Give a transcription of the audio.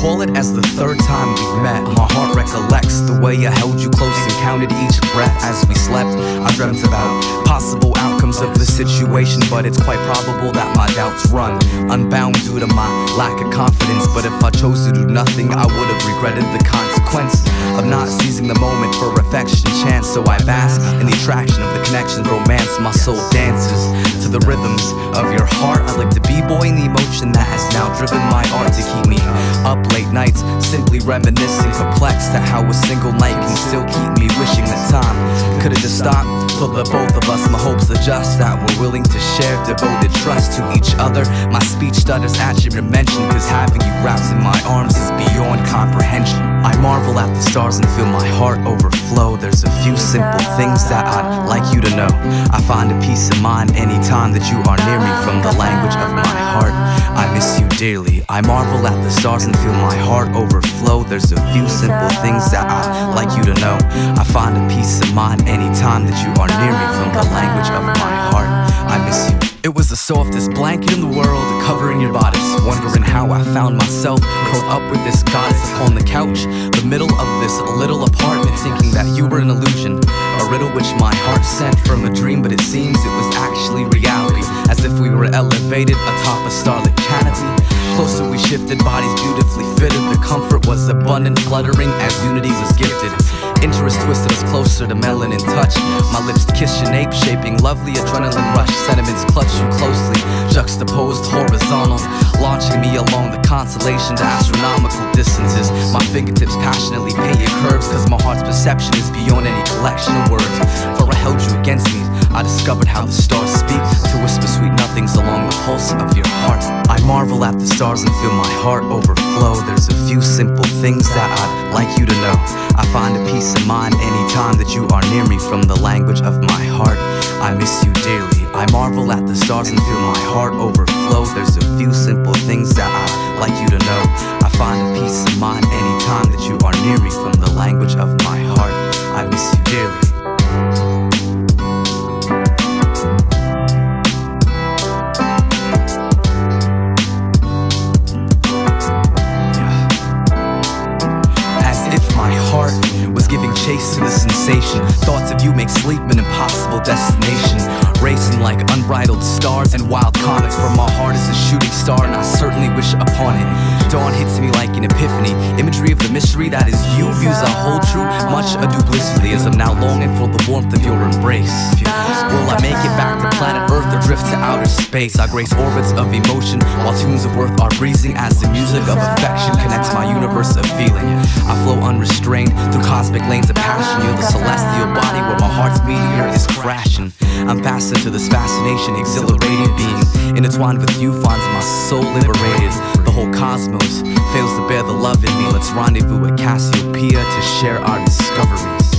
recall it as the third time we met. My heart recollects the way I held you close and counted each breath as we slept. I dreamt about possible outcomes of the situation, but it's quite probable that my doubts run unbound due to my lack of confidence. But if I chose to do nothing, I would have regretted the consequence of not seizing the moment for affection chance. So I bask in the attraction of the connection, romance. My soul dances to the rhythms of your heart. I like to be boy in the emotion that has now driven my art to keep me up late nights, simply reminiscing, perplexed at how a single night can still keep me wishing that time could have just stopped for the both of us. My hopes are just that we're willing to share devoted trust to each other. My speech stutters at your mention, cause having you wrapped in my arms is beyond comprehension. I marvel at the stars and feel my heart overflow. There's a few simple things that I'd like you to know. I find a peace of mind anytime that you are near me from the language of my heart. I miss you dearly. I marvel at the stars and feel my heart overflow. There's a few simple things that I'd like you to know. I find a peace of mind anytime that you are near me from the language of my heart. It was the softest blanket in the world, covering your bodice. Wondering how I found myself curled up with this goddess upon the couch, the middle of this little apartment, thinking that you were an illusion, a riddle which my heart sent from a dream, but it seems it was actually reality, as if we were elevated atop a starlit canopy. Closer we shifted, bodies beautifully fitted. The comfort was abundant, fluttering as unity was closer to melanin touch. My lips kiss your nape, shaping lovely adrenaline rush. Sentiments clutch you closely, juxtaposed horizontal, launching me along the constellation to astronomical distances. My fingertips passionately paint your curves, cause my heart's perception is beyond any collection of words. For I held you against me, I discovered how the stars speak to whisper sweet nothings along the pulse of your heart. Marvel at the stars and feel my heart overflow. There's a few simple things that I'd like you to know. I find a peace of mind anytime that you are near me from the language of my heart. I miss you dearly. I marvel at the stars and feel my heart overflow. There's a few simple things that I'd like you to know. I find a peace of mind anytime that you are near me from the heart was giving chase to the sensation. Thoughts of you make sleep an impossible destination. Racing like unbridled stars and wild comets. For my heart is a shooting star, and I certainly wish upon it. Dawn hits me like an epiphany. Imagery of the mystery that is you views I hold true. Much ado blissfully as I'm now longing for the warmth of your embrace. Will I make it back to planet Earth or drift to outer space? I grace orbits of emotion while tunes of worth are breezing as the music of affection connects my universe of feeling. I flow unrestrained cosmic lanes of passion. You're the celestial body where my heart's meteor is crashing. I'm fastened to this fascination, exhilarating being. Intertwined with you finds my soul liberated. The whole cosmos fails to bear the love in me. Let's rendezvous at Cassiopeia to share our discoveries.